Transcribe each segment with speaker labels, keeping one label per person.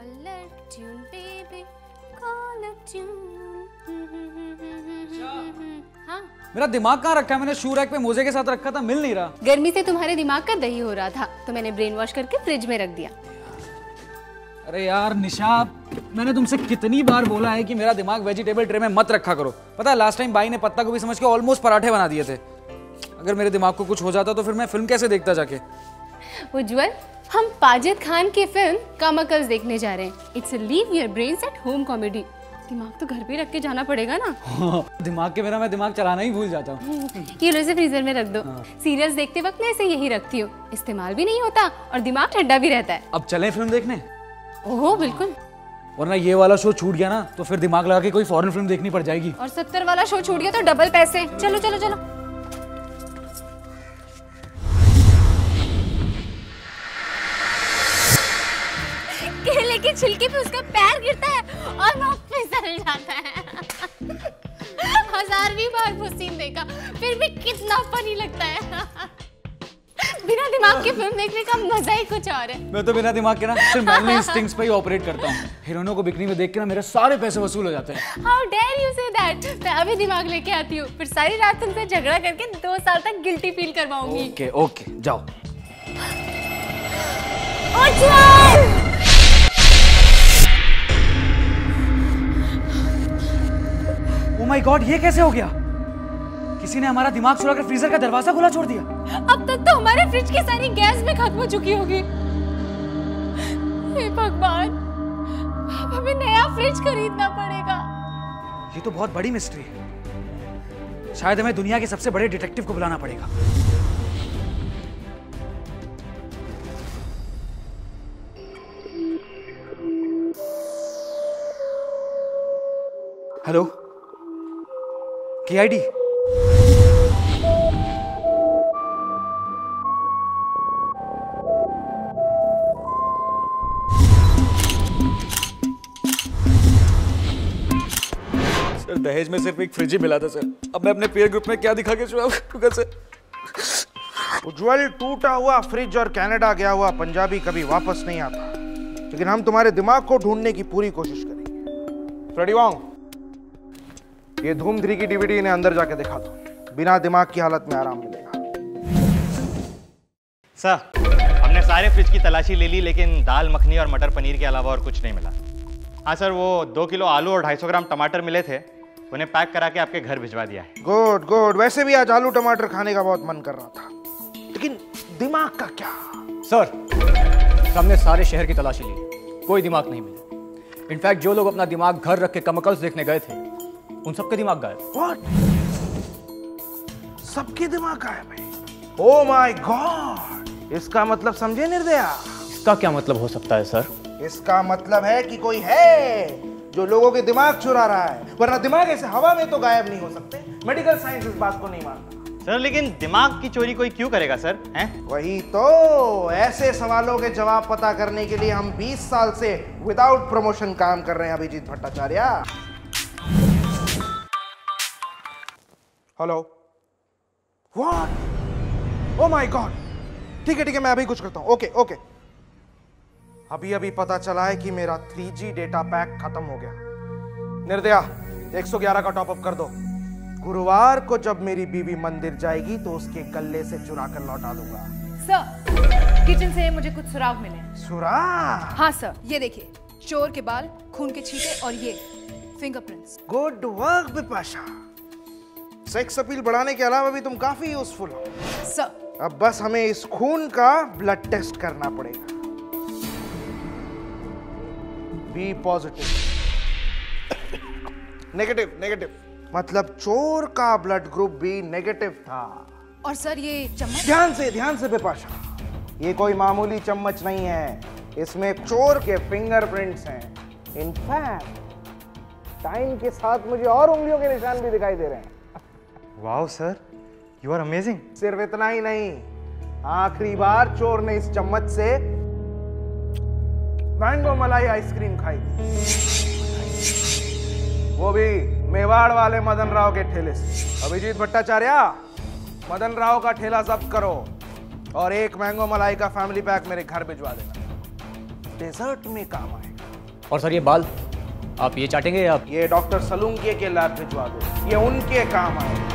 Speaker 1: Caller tune, baby. Caller tune. हाँ।
Speaker 2: मेरा दिमाग कहाँ रखा है? मैंने शू रैक पे मोजे के साथ रखा था मिल नहीं रहा।
Speaker 1: गर्मी से तुम्हारे दिमाग का दही हो रहा था तो मैंने ब्रेन वॉश करके फ्रिज में रख दिया।
Speaker 2: अरे यार निशा मैंने तुमसे कितनी बार बोला है कि मेरा दिमाग वेजिटेबल ट्रे में मत रखा करो। पता है लास्ट टाइम बाई ने पत्ता गोभी समझ के ऑलमोस्ट पराठे बना दिए थे। अगर मेरे दिमाग को कुछ हो जाता तो फिर मैं फ़िल्म कैसे देखता जाके?
Speaker 1: उज्जवल हम पाजिद खान की फ़िल्म कामाकल्स देखने जा रहे हैं। It's leave your brains at home comedy दिमाग तो घर पे रख के जाना पड़ेगा ना।
Speaker 2: दिमाग के बिना मैं दिमाग चलाना ही भूल जाता हूँ।
Speaker 1: ये लो इसे फ्रीजर में रख दो। सीरियल्स देखते वक्त मैं इसे यही रखती हूँ। इस्तेमाल भी नहीं होता और दिमाग ठंडा भी रहता है।
Speaker 2: अब चले फ़िल्म देखने?
Speaker 1: ओहो बिल्कुल।
Speaker 2: वरना ये वाला शो छूट गया ना तो फिर दिमाग लगा के कोई फॉरेन फ़िल्म देखनी पड़ जाएगी।
Speaker 1: और सत्तर वाला शो छूट गया तो डबल पैसे। चलो चलो चलो। छिलके पे उसका पैर गिरता है और वो फिसल जाता है। हजारवीं बार वो सीन देखा फिर भी कितना फनी लगता है। बिना दिमाग की फ़िल्म देखने का मज़ा ही कुछ और है।
Speaker 2: मैं तो बिना दिमाग के ना सिर्फ़ मैनली इंस्टिंक्ट्स पे ही ऑपरेट करता हूँ। हीरोइनों को बिकनी में देख के ना मेरे सारे पैसे वसूल हो जाते हैं।
Speaker 1: How dare you say that मैं अभी दिमाग लेके आती हूँ फिर सारी रात तुमसे झगड़ा करके दो साल तक गिल्टी फील करवाऊँगी।
Speaker 2: ओके ओके जाओ! माय गॉड ये कैसे हो गया? किसी ने हमारा दिमाग चुरा कर फ्रीजर का दरवाज़ा खुला छोड़ दिया?
Speaker 1: अब तक तो हमारे फ्रिज की सारी गैस भी खत्म हो चुकी होगी। हे भगवान अब हमें नया फ्रिज खरीदना पड़ेगा।
Speaker 2: ये तो बहुत बड़ी मिस्ट्री है। शायद हमें दुनिया के सबसे बड़े डिटेक्टिव को बुलाना पड़ेगा। हेलो के आई डी सर दहेज में सिर्फ़ एक फ्रिज ही मिला था सर। अब मैं अपने पेयर ग्रुप में क्या दिखा के चुनाव सर।
Speaker 3: उज्जवल टूटा हुआ फ्रिज और कनाडा गया हुआ पंजाबी कभी वापस नहीं आता। लेकिन हम तुम्हारे दिमाग को ढूँढने की पूरी कोशिश करेंगे। फ्रेडी वॉन्ग ये धूम थ्री की डीवीडी इन्हें अंदर जाके दिखा दो। बिना दिमाग की हालत में आराम मिलेगा।
Speaker 4: सर हमने सारे फ्रिज की तलाशी ले ली लेकिन दाल मखनी और मटर पनीर के अलावा और कुछ नहीं मिला। हाँ सर वो दो किलो आलू और 250 ग्राम टमाटर मिले थे। उन्हें पैक करा के आपके घर भिजवा दिया है।
Speaker 3: Good good. वैसे भी आज आलू टमाटर खाने का बहुत मन कर रहा था। लेकिन दिमाग का क्या?
Speaker 5: सर हमने सारे शहर की तलाशी ली। कोई दिमाग नहीं मिला। इनफैक्ट जो लोग अपना दिमाग घर रख के कमकल्स देखने गए थे उन सबके दिमाग गायब।
Speaker 3: What? सबके दिमाग गायब है। ओ माय गॉड इसका मतलब समझे निर्दया?
Speaker 5: इसका क्या मतलब हो सकता है सर?
Speaker 3: इसका मतलब है कि कोई है जो लोगों के दिमाग चुरा रहा है वरना दिमाग ऐसे हवा में तो गायब नहीं हो सकते। मेडिकल साइंस इस बात को नहीं मानता।
Speaker 4: सर लेकिन दिमाग की चोरी कोई क्यों करेगा सर? हैं?
Speaker 3: वही तो ऐसे सवालों के जवाब पता करने के लिए हम 20 साल से विदाउट प्रमोशन काम कर रहे हैं Abhijeet Bhattacharya. Hello what oh my god ठीक है ठीक है मैं अभी कुछ करता हूँ। ओके ओके अभी अभी पता चला है कि मेरा 3G डेटा पैक खत्म हो गया। निर्दया 111 का टॉप अप कर दो। गुरुवार को जब मेरी बीवी मंदिर जाएगी तो उसके गले से चुरा कर लौटा दूँगा।
Speaker 6: सर किचन से मुझे कुछ सुराग मिले।
Speaker 3: सुराग?
Speaker 6: हाँ सर ये देखिए चोर के बाल खून के छीटे और ये fingerprints
Speaker 3: good work Bipasha. Sex appeal बढ़ाने के अलावा भी तुम काफ़ी यूजफुल हो।
Speaker 6: सर
Speaker 3: अब बस हमें इस खून का ब्लड टेस्ट करना पड़ेगा। बी पॉजिटिव नेगेटिव नेगेटिव मतलब चोर का ब्लड ग्रुप भी नेगेटिव था।
Speaker 6: और सर ये चम्मच
Speaker 3: ध्यान से ध्यान से बिपाशा। ये कोई मामूली चम्मच नहीं है। इसमें चोर के फिंगरप्रिंट्स हैं। इनफैक्ट टाइम के साथ मुझे और उंगलियों के निशान भी दिखाई दे रहे हैं।
Speaker 4: Wow sir you are amazing
Speaker 3: सिर्फ़ इतना ही नहीं आखिरी बार चोर ने इस चम्मच से मैंगो मलाई आइसक्रीम खाई थी। वो भी मेवाड़ वाले मदन राव के ठेले से। अभिजीत भट्टाचार्य मदन राव का ठेला जब्त करो और एक मैंगो मलाई का फैमिली पैक मेरे घर भिजवा देना। डेजर्ट में काम आएगा।
Speaker 5: और सर ये बाल आप ये चाटेंगे या
Speaker 3: ये डॉक्टर सलूँगे के लैब भिजवा दो। ये उनके काम आए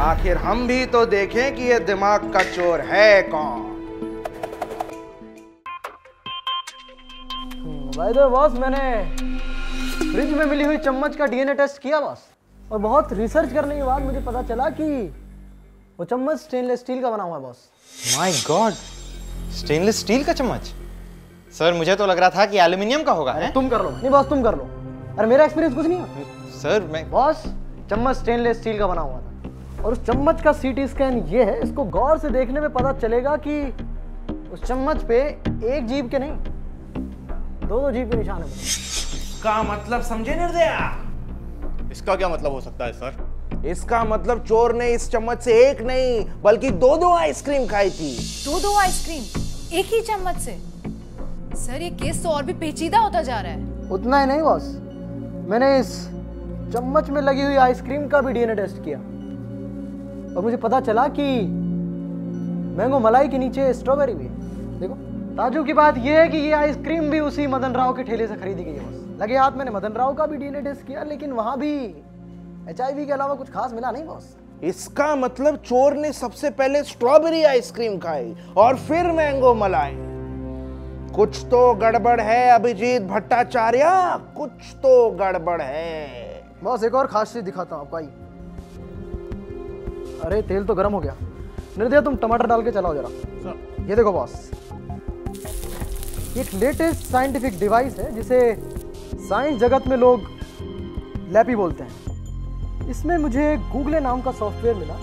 Speaker 3: आखिर हम भी तो देखें कि ये दिमाग का चोर है कौन।
Speaker 7: भाई तो बॉस मैंने फ्रिज में मिली हुई चम्मच का डीएनए टेस्ट किया बॉस और बहुत रिसर्च करने के बाद मुझे पता चला कि वो चम्मच स्टेनलेस स्टील का बना हुआ है boss
Speaker 4: my god stainless steel का चम्मच? सर मुझे तो लग रहा था कि एल्यूमिनियम का होगा है?
Speaker 7: तुम कर लो। नहीं बॉस तुम कर लो। अरे मेरा एक्सपीरियंस कुछ नहीं है।
Speaker 4: सर मैं
Speaker 7: बॉस चम्मच स्टेनलेस स्टील का बना हुआ था। और उस चम्मच का सीटी स्कैन ये है इसको गौर से देखने में पता चलेगा कि उस चम्मच पे एक जीव के नहीं दो दो जीव के निशान है।
Speaker 3: का मतलब समझे निर्दया?
Speaker 5: इसका क्या मतलब हो सकता है सर?
Speaker 3: इसका मतलब चोर ने इस चम्मच से एक नहीं बल्कि दो दो आइसक्रीम खाई थी।
Speaker 6: दो दो आइसक्रीम? एक ही चम्मच से? सर ये केस तो और भी पेचीदा होता जा रहा है।
Speaker 7: उतना ही नहीं बॉस। मैंने इस चम्मच में लगी हुई आइसक्रीम का भी डीएनए टेस्ट किया। और मुझे पता चला कि मैंगो मलाई के नीचे स्ट्रॉबेरी भी है। देखो ताजुब की बात यह है कि ये आइसक्रीम भी उसी मदन राव के ठेले से खरीदी गई है बॉस। लगे हाथ मैंने मदन राव का भी डीएनए टेस्ट किया लेकिन वहाँ भी एचआईवी के अलावा कुछ खास मिला नहीं बॉस।
Speaker 3: इसका मतलब चोर ने सबसे पहले स्ट्रॉबेरी आइसक्रीम खाई और फिर मैंगो मलाई। कुछ तो गड़बड़ है अभिजीत भट्टाचार्य कुछ तो गड़बड़ है।
Speaker 7: बॉस एक और खास चीज़ दिखाता हूँ आपको आई अरे तेल तो गर्म हो गया। निर्दया तुम टमाटर डाल के चलाओ जरा। ये देखो बॉस एक लेटेस्ट साइंटिफिक डिवाइस है जिसे साइंस जगत में लोग लैपी बोलते हैं। इसमें मुझे गूगले नाम का सॉफ्टवेयर मिला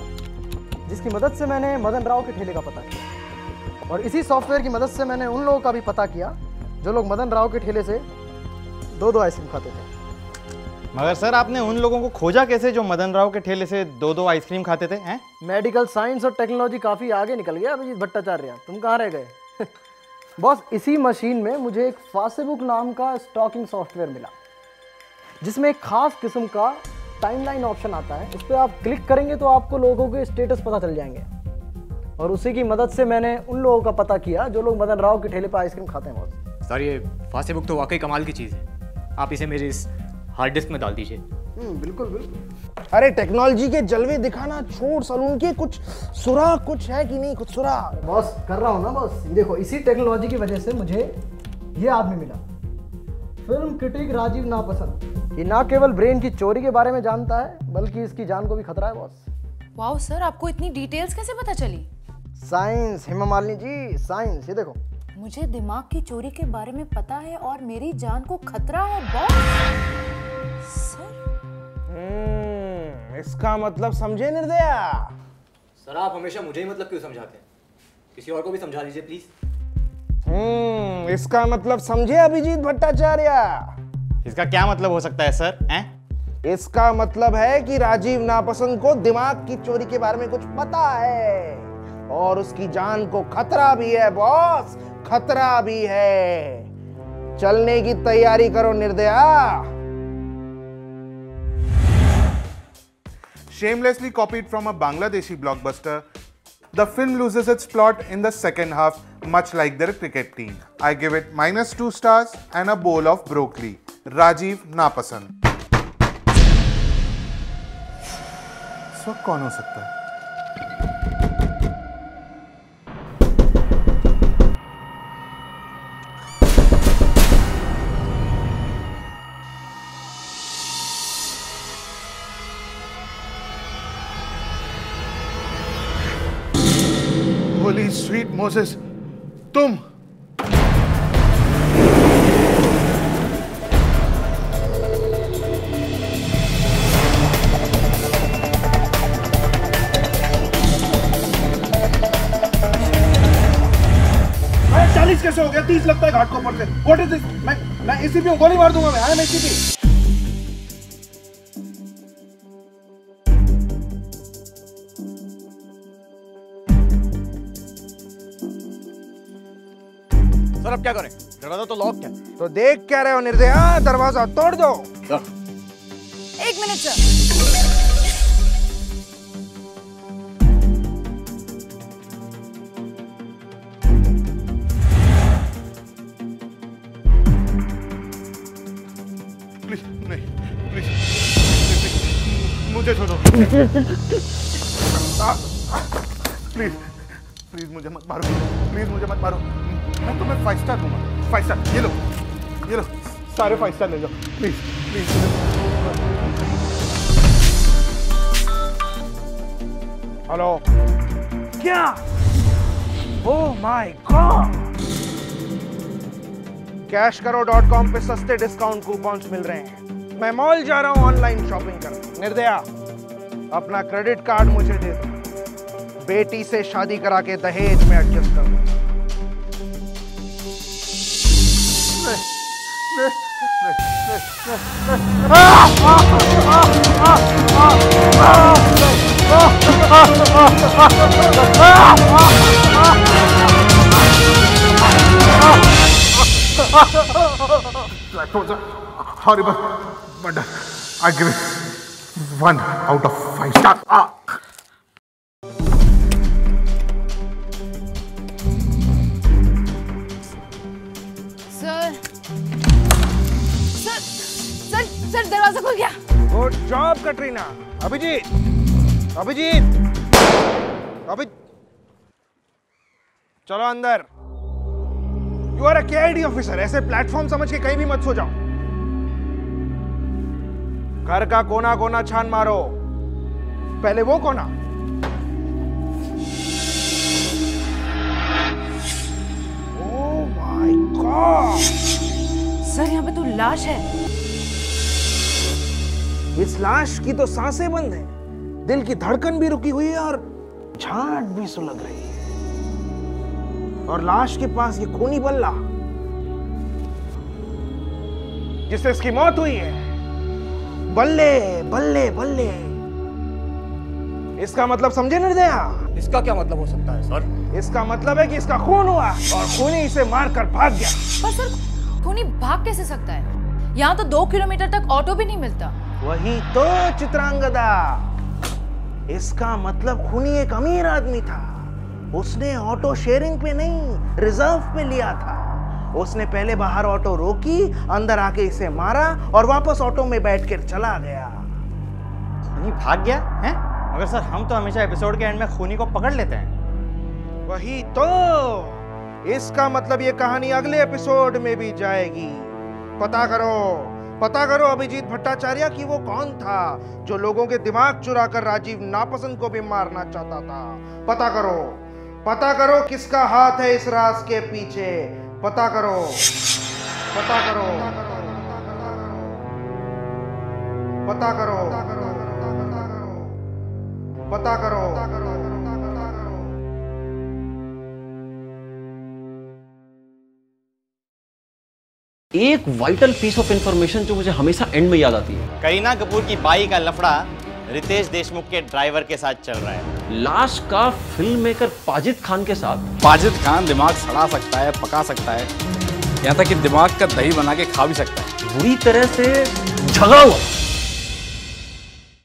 Speaker 7: जिसकी मदद से मैंने मदन राव के ठेले का पता किया। और इसी सॉफ्टवेयर की मदद से मैंने उन लोगों का भी पता किया जो लोग मदन राव के ठेले से दो दो आइसक्रीम खाते थे।
Speaker 4: मगर सर आपने उन लोगों को खोजा कैसे जो मदन राव के ठेले से दो दो आइसक्रीम खाते थे हैं?
Speaker 7: मेडिकल साइंस और टेक्नोलॉजी काफ़ी आगे निकल गया अभिजीत भट्टाचार्य। तुम कहाँ रह गए? बॉस इसी मशीन में मुझे एक फासेबुक नाम का स्टॉकिंग सॉफ्टवेयर मिला जिसमें एक खास किस्म का टाइमलाइन ऑप्शन आता है। इस पर आप क्लिक करेंगे तो आपको लोगों के स्टेटस पता चल जाएँगे। और उसी की मदद से मैंने उन लोगों का पता किया जो लोग मदन राव के ठेले पर आइसक्रीम खाते हैं बॉस।
Speaker 5: सर ये फासे बुक तो वाकई कमाल की चीज़ है। आप इसे मेरे इस हार्ड डिस्क में डाल दीजिए।
Speaker 7: हम्म, बिल्कुल बिल्कुल।
Speaker 3: अरे टेक्नोलॉजी के जलवे दिखाना छोड़ सलून के कुछ सुरा कुछ है कि नहीं कुछ सुरा?
Speaker 7: बॉस कर रहा हूँ ना बॉस। देखो इसी टेक्नोलॉजी की वजह से मुझे ये आदमी मिला। फ़िल्म क्रिटिक राजीव नापसंद। ये ना केवल ब्रेन की चोरी के बारे में जानता है बल्कि इसकी जान को भी खतरा है बॉस।
Speaker 6: वाओ सर आपको इतनी डिटेल्स कैसे पता चली?
Speaker 7: साइंस हेमा मालिनी जी साइंस ये देखो।
Speaker 6: मुझे दिमाग की चोरी के बारे में पता है और मेरी जान को खतरा है बॉस। सर।
Speaker 3: हम्म, इसका मतलब समझे निर्दया?
Speaker 5: सर आप हमेशा मुझे ही मतलब क्यों समझाते हैं? किसी और को भी समझा दीजिए प्लीज़
Speaker 3: हम्म इसका मतलब समझे अभिजीत भट्टाचार्य?
Speaker 4: इसका क्या मतलब हो सकता है सर? हैं?
Speaker 3: इसका मतलब है कि राजीव नापसंद को दिमाग की चोरी के बारे में कुछ पता है और उसकी जान को खतरा भी है बॉस खतरा भी है। चलने की तैयारी करो निर्दया।
Speaker 8: shamelessly copied from a Bangladeshi blockbuster, the film loses its plot in the second half, much like their cricket team. I give it minus 2 stars and a bowl of broccoli. Rajiv Napasand. So, who can holy sweet Moses तुम चालीस कैसे हो गया? तीस लगता है घाट को ऊपर से। व्हाट इज़ दिस मैं मैं इसी पे गोली मार दूँगा, मैं आई एम इसी
Speaker 5: अब क्या करें? दरवाज़ा तो लॉक है
Speaker 3: तो देख क्या रहे हो निर्दया। दरवाज़ा तोड़ दो।
Speaker 6: एक मिनट सर
Speaker 8: मुझे प्लीज़ प्लीज़ मुझे मत मारो प्लीज़ मुझे मत मारो। मैं तुम्हें फाइव स्टार दूँगा। फाइव स्टार ये लो। ये लो। सारे फाइव स्टार ले जाओ। प्लीज़ प्लीज़
Speaker 3: हेलो क्या? ओ माय गॉड कैश करो डॉट कॉम पे सस्ते डिस्काउंट कूपन्स मिल रहे हैं। मैं मॉल जा रहा हूँ ऑनलाइन शॉपिंग कर निर्दया अपना क्रेडिट कार्ड मुझे दे दो। बेटी से शादी करा के दहेज में एडजस्ट कर।
Speaker 8: That was a horrible murder. I give it one out of five stars. Ah.
Speaker 1: Sir दरवाज़ा खुल गया।
Speaker 3: Good job Katrina Abhijeet Abhijeet अभि चलो अंदर। You are a kid officer ऐसे प्लेटफॉर्म समझ के कहीं भी मत सो जाओ। घर का कोना कोना छान मारो। पहले वो कोना। माय गॉड
Speaker 6: सर यहाँ पे तो लाश है।
Speaker 3: इस लाश की तो साँसें बंद है। दिल की धड़कन भी रुकी हुई है और झाट भी सुलग रही है। और लाश के पास ये खूनी बल्ला जिससे इसकी मौत हुई है बल्ले बल्ले बल्ले। इसका मतलब समझे निर्दया?
Speaker 5: इसका क्या मतलब हो सकता है सर?
Speaker 3: इसका मतलब है कि इसका खून हुआ और खूनी इसे मारकर भाग गया।
Speaker 6: पर सर खूनी भाग कैसे सकता है? यहाँ तो दो किलोमीटर तक ऑटो भी नहीं मिलता।
Speaker 3: वही तो चित्रांगदा। इसका मतलब खूनी एक अमीर आदमी था। उसने ऑटो शेयरिंग पे नहीं रिज़र्व पे लिया था। उसने पहले बाहर ऑटो रोकी अंदर आके इसे मारा और वापस ऑटो में बैठ कर चला गया।
Speaker 4: खूनी भाग गया है? मगर सर हम तो हमेशा एपिसोड के एंड में खूनी को पकड़ लेते हैं।
Speaker 3: वही तो इसका मतलब ये कहानी अगले एपिसोड में भी जाएगी। पता करो पता करो अभिजीत भट्टाचार्य कि वो कौन था जो लोगों के दिमाग चुरा कर राजीव नापसंद को भी मारना चाहता था पता करो पता करो किसका हाथ है इस राज के पीछे पता करो पता करो पता करो पता करो
Speaker 9: एक वाइटल पीस ऑफ़ इंफॉर्मेशन जो मुझे हमेशा एंड में याद आती है।
Speaker 4: करीना कपूर की बाई का लफड़ा रितेश देशमुख के ड्राइवर के साथ चल रहा है।
Speaker 9: लाश का फ़िल्म मेकर पाजिद खान के साथ।
Speaker 2: पाजिद खान दिमाग सड़ा सकता है पका सकता है यहाँ तक कि दिमाग का दही बना के खा भी सकता है।
Speaker 9: बुरी तरह से झगड़ा हुआ।